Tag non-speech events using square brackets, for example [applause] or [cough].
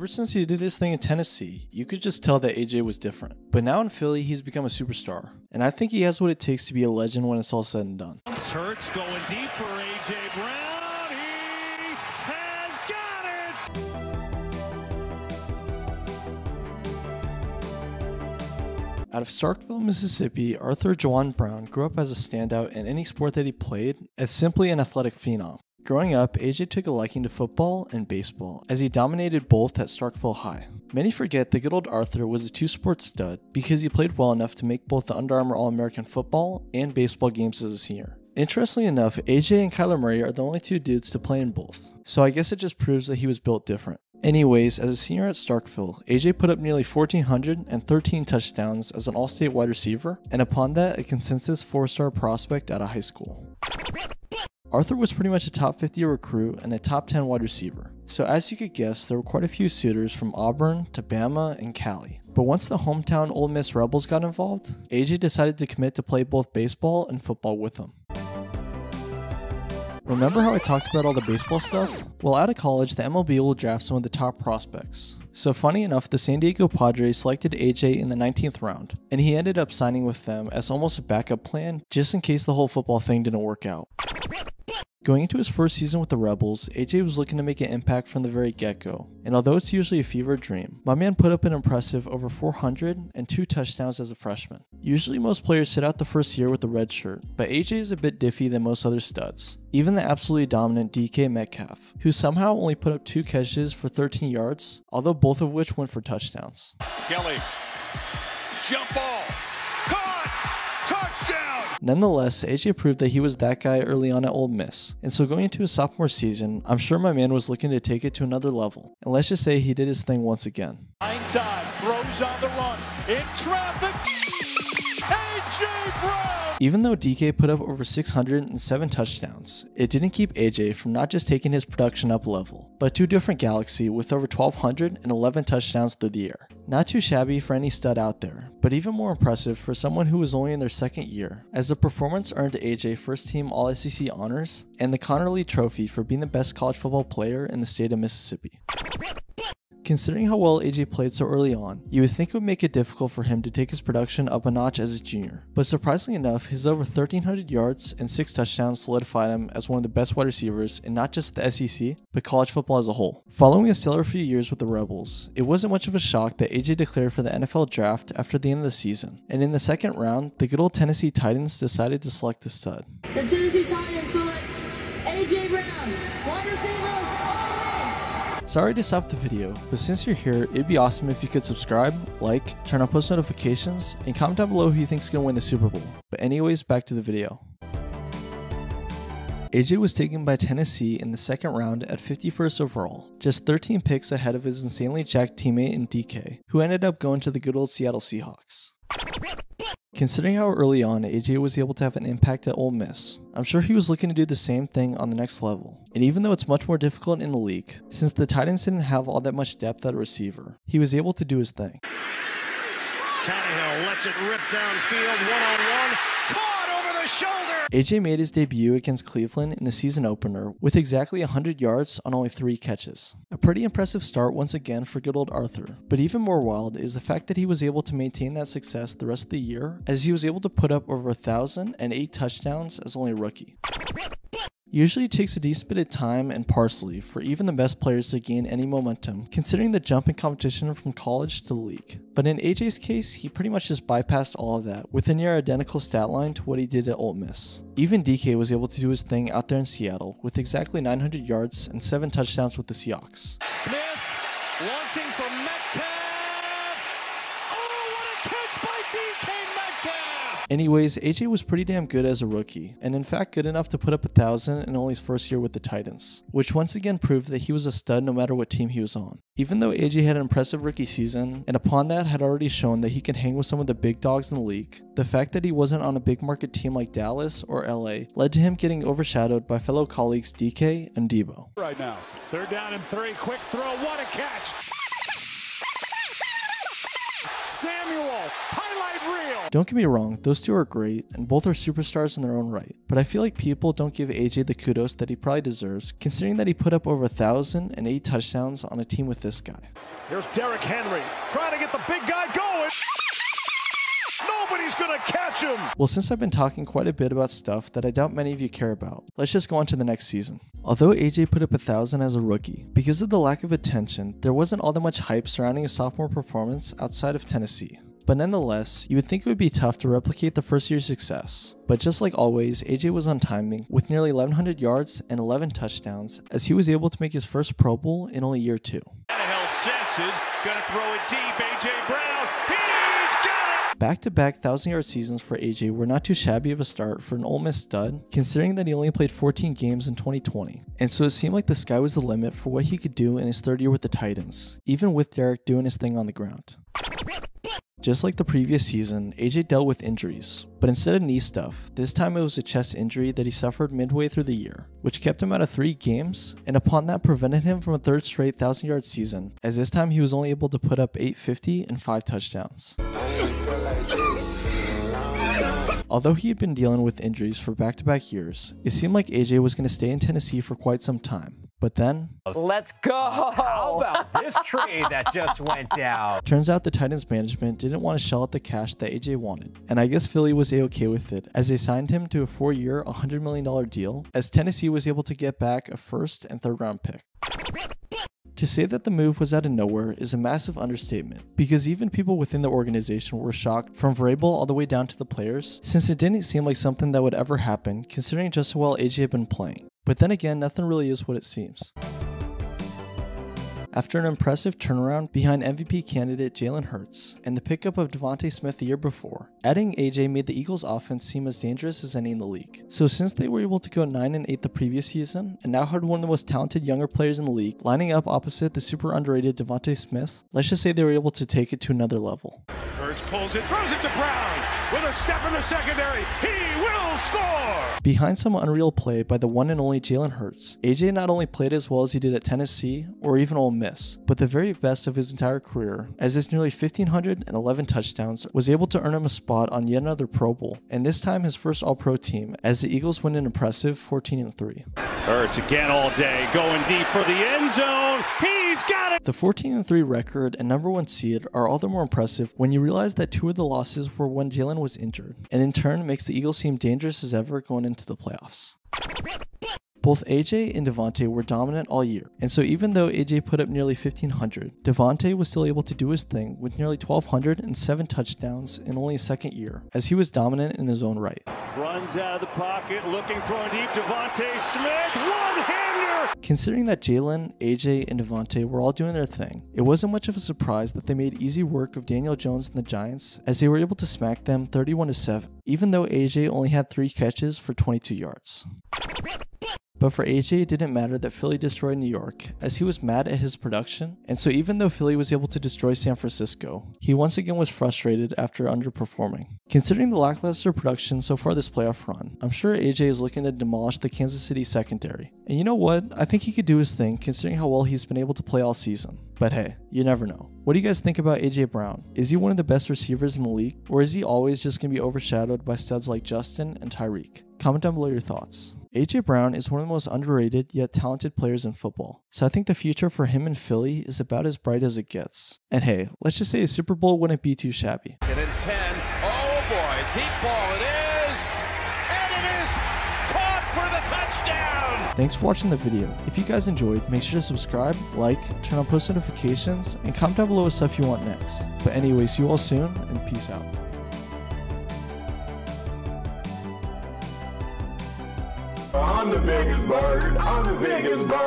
Ever since he did his thing in Tennessee, you could just tell that AJ was different. But now in Philly, he's become a superstar. And I think he has what it takes to be a legend when it's all said and done. Hurts going deep for AJ Brown. He has got it. Out of Starkville, Mississippi, Arthur Juwan Brown grew up as a standout in any sport that he played as simply an athletic phenom. Growing up, AJ took a liking to football and baseball, as he dominated both at Starkville High. Many forget that good old Arthur was a two sport stud because he played well enough to make both the Under Armour All American football and baseball games as a senior. Interestingly enough, AJ and Kyler Murray are the only two dudes to play in both, so I guess it just proves that he was built different. Anyways, as a senior at Starkville, AJ put up nearly 1,413 touchdowns as an all state wide receiver, and upon that, a consensus four star prospect out of high school. Arthur was pretty much a top 50 recruit and a top 10 wide receiver. So, as you could guess, there were quite a few suitors from Auburn to Bama and Cali. But once the hometown Ole Miss Rebels got involved, AJ decided to commit to play both baseball and football with them. Remember how I talked about all the baseball stuff? Well, out of college, the MLB will draft some of the top prospects. So, funny enough, the San Diego Padres selected AJ in the 19th round, and he ended up signing with them as almost a backup plan just in case the whole football thing didn't work out. Going into his first season with the Rebels, AJ was looking to make an impact from the very get go, and although it's usually a fever dream, my man put up an impressive over 400 and two touchdowns as a freshman. Usually, most players sit out the first year with a red shirt, but AJ is a bit diffy than most other studs. Even the absolutely dominant DK Metcalf, who somehow only put up two catches for 13 yards, although both of which went for touchdowns. Kelly, jump ball, caught, touchdown. Nonetheless, AJ proved that he was that guy early on at Ole Miss, and so going into his sophomore season, I'm sure my man was looking to take it to another level. And let's just say he did his thing once again. Time throws on the run in traffic. AJ Brown. Even though DK put up over 607 touchdowns, it didn't keep AJ from not just taking his production up a level, but to a different galaxy with over 1,211 touchdowns through the year. Not too shabby for any stud out there, but even more impressive for someone who was only in their second year, as the performance earned AJ first team All SEC honors and the Conerly Trophy for being the best college football player in the state of Mississippi. Considering how well AJ played so early on, you would think it would make it difficult for him to take his production up a notch as a junior. But surprisingly enough, his over 1,300 yards and 6 touchdowns solidified him as one of the best wide receivers in not just the SEC, but college football as a whole. Following a stellar few years with the Rebels, it wasn't much of a shock that AJ declared for the NFL draft after the end of the season. And in the second round, the good old Tennessee Titans decided to select the stud. The Tennessee Titans select AJ Brown, wide receiver. Sorry to stop the video, but since you're here, it'd be awesome if you could subscribe, like, turn on post notifications, and comment down below who you think's gonna win the Super Bowl. But anyways, back to the video. AJ was taken by Tennessee in the second round at 51st overall, just 13 picks ahead of his insanely jacked teammate in DK, who ended up going to the good old Seattle Seahawks. Considering how early on AJ was able to have an impact at Ole Miss, I'm sure he was looking to do the same thing on the next level. And even though it's much more difficult in the league, since the Titans didn't have all that much depth at receiver, he was able to do his thing. Tannehill lets it rip downfield, one on one, caught over the shoulder. AJ made his debut against Cleveland in the season opener with exactly 100 yards on only 3 catches. A pretty impressive start once again for good old Arthur. But even more wild is the fact that he was able to maintain that success the rest of the year as he was able to put up over 1,008 touchdowns as only a rookie. Usually it takes a decent bit of time and parsley for even the best players to gain any momentum, considering the jump in competition from college to the league. But in AJ's case, he pretty much just bypassed all of that with a near identical stat line to what he did at Ole Miss. Even DK was able to do his thing out there in Seattle with exactly 900 yards and 7 touchdowns with the Seahawks. Smith launching for Metcalf. Oh, what a catch by DK! Anyways, AJ was pretty damn good as a rookie, and in fact good enough to put up a thousand in only his first year with the Titans, which once again proved that he was a stud no matter what team he was on. Even though AJ had an impressive rookie season, and upon that had already shown that he can hang with some of the big dogs in the league, the fact that he wasn't on a big market team like Dallas or LA led to him getting overshadowed by fellow colleagues DK and Deebo. Right now, third down and three, quick throw, what a catch! Samuel, reel. Don't get me wrong, those two are great, and both are superstars in their own right. But I feel like people don't give AJ the kudos that he probably deserves, considering that he put up over a thousand and eight touchdowns on a team with this guy. Here's Derrick Henry trying to get the big guy going. Nobody's going to catch him. Well, since I've been talking quite a bit about stuff that I doubt many of you care about, let's just go on to the next season. Although AJ put up a thousand as a rookie, because of the lack of attention, there wasn't all that much hype surrounding his sophomore performance outside of Tennessee. But nonetheless, you would think it would be tough to replicate the first year's success. But just like always, AJ was on timing with nearly 1,100 yards and 11 touchdowns, as he was able to make his first Pro Bowl in only year two. Gonna throw it deep. AJ Brown, he's got it. Back to back 1,000 yard seasons for AJ were not too shabby of a start for an Ole Miss stud, considering that he only played 14 games in 2020. And so it seemed like the sky was the limit for what he could do in his third year with the Titans, even with Derrick doing his thing on the ground. Just like the previous season, AJ dealt with injuries, but instead of knee stuff, this time it was a chest injury that he suffered midway through the year, which kept him out of three games, and upon that prevented him from a third straight 1,000 yard season, as this time he was only able to put up 850 and 5 touchdowns. Although he had been dealing with injuries for back to back years, it seemed like AJ was going to stay in Tennessee for quite some time. But then, Let's go. How about this trade that just went down? [laughs] turns out the Titans management didn't want to shell out the cash that AJ wanted. And I guess Philly was a okay with it, as they signed him to a four year, $100 million deal, as Tennessee was able to get back a first and third round pick. To say that the move was out of nowhere is a massive understatement, because even people within the organization were shocked from Vrabel all the way down to the players, since it didn't seem like something that would ever happen, considering just how well AJ had been playing. But then again, nothing really is what it seems. After an impressive turnaround behind MVP candidate Jalen Hurts and the pickup of DeVonta Smith the year before, adding AJ made the Eagles' offense seem as dangerous as any in the league. So since they were able to go 9 and 8 the previous season and now had one of the most talented younger players in the league lining up opposite the super underrated DeVonta Smith, let's just say they were able to take it to another level. Hurts pulls it, throws it to Brown with a step in the secondary. He will score. Behind some unreal play by the one and only Jalen Hurts, AJ not only played as well as he did at Tennessee or even Ole Miss, but the very best of his entire career, as his nearly 1,511 touchdowns was able to earn him a spot on yet another Pro Bowl, and this time his first All Pro team, as the Eagles win an impressive 14 3. Hurts again all day, going deep for the end zone. He's got it. The 14 3 record and number one seed are all the more impressive when you realize that two of the losses were when Jalen was injured, and in turn makes the Eagles seem dangerous as ever going into the playoffs. Both AJ and DeVonta were dominant all year, and so even though AJ put up nearly 1,500, DeVonta was still able to do his thing with nearly 1,200 and seven touchdowns in only his second year, as he was dominant in his own right. Runs out of the pocket, looking for a deep DeVonta Smith. One hander. Considering that Jalen, AJ, and DeVonta were all doing their thing, it wasn't much of a surprise that they made easy work of Daniel Jones and the Giants, as they were able to smack them 31 7, even though AJ only had three catches for 22 yards. But for AJ, it didn't matter that Philly destroyed New York, as he was mad at his production, and so even though Philly was able to destroy San Francisco, he once again was frustrated after underperforming. Considering the lackluster production so far this playoff run, I'm sure AJ is looking to demolish the Kansas City secondary. And you know what? I think he could do his thing considering how well he's been able to play all season. But hey, you never know. What do you guys think about AJ Brown? Is he one of the best receivers in the league, or is he always just going to be overshadowed by studs like Justin and Tyreek? Comment down below your thoughts. AJ Brown is one of the most underrated yet talented players in football, so I think the future for him in Philly is about as bright as it gets. And hey, let's just say a Super Bowl wouldn't be too shabby. And in 10. Oh boy, deep ball it is. And it is caught for the touchdown. Thanks for watching the video. If you guys enjoyed, make sure to subscribe, like, turn on post notifications, and comment down below what stuff you want next. But anyway, see you all soon, and peace out. I'm the biggest bird. I'm the biggest bird.